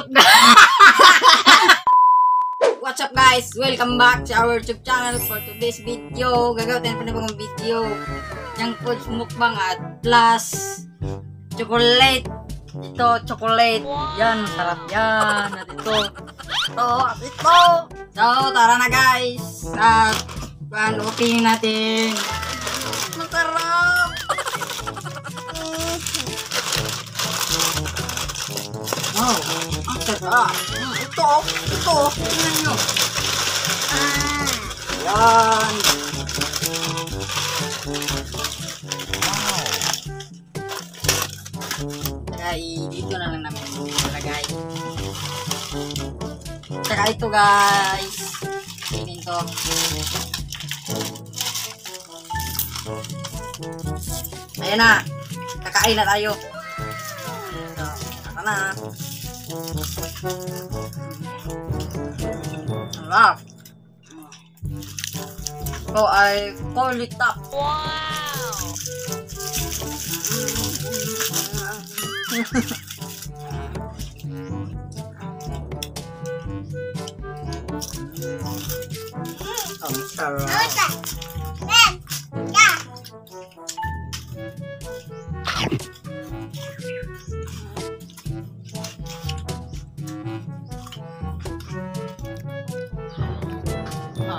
up guys? What's up guys? Welcome back sa our YouTube channel for today's video. Gagawin tayo pa na bagong video. Yung food mukbang at plus chocolate. Ito, chocolate. Yan, masarap yan. At ito. Ito, at ito. So, tara na guys. At, ano, opinion natin. Masarap! Wow, ang sarap. Mm, ito, ito, tingnan nyo. Ah, yan. Kaya dito na lang namin ilagay. Tsaka ito guys. Tingin to. Ayan na. Kakain na tayo. So, ito na. Wow. So I call it up. Wow. oh, sarap.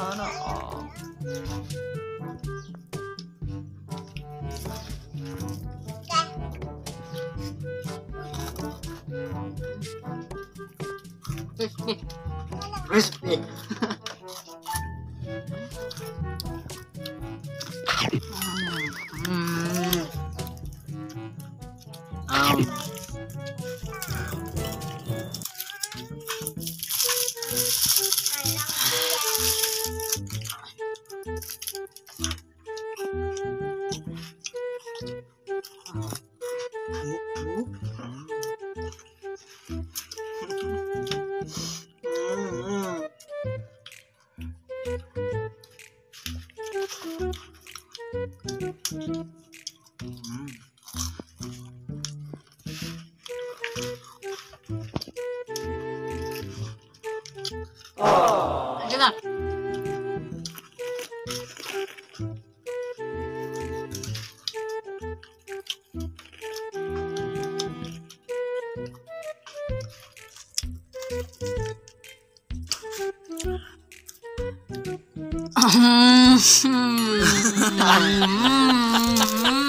알아. 레시피. 음. 음. 아. 음. 음음음 음. 嗯嗯嗯嗯。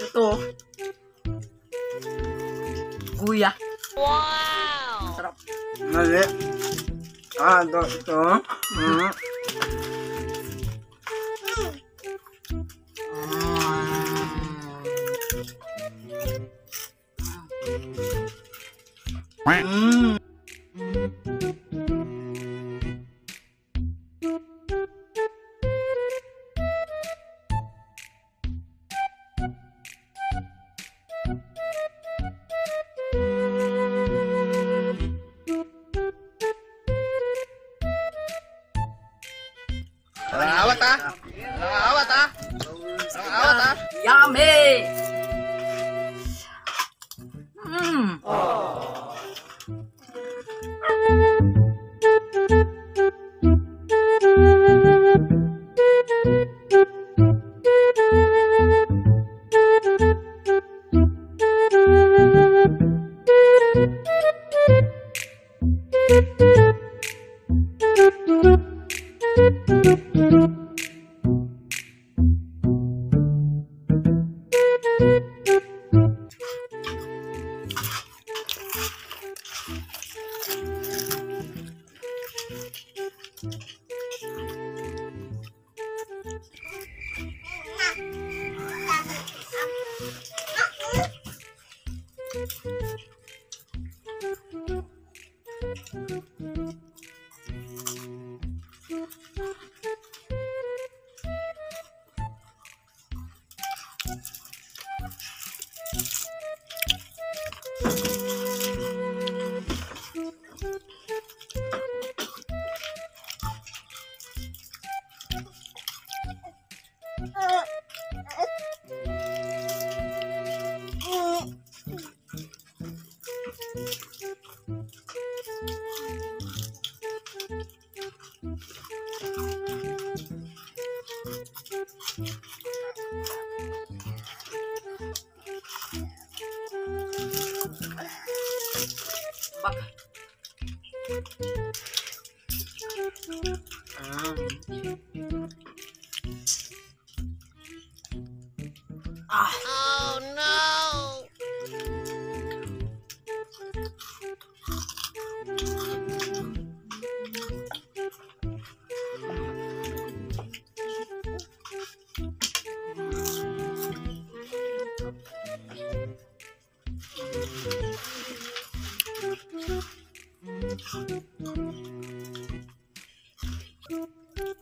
Ito. Kuya. Mali. Ah, ito. Ito. Mm. Thank you. пока.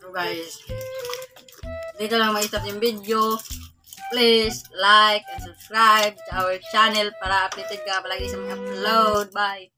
So guys, dito lang maisap yung video. Please like and subscribe to our channel para updated ka palagi sa mga upload. Bye!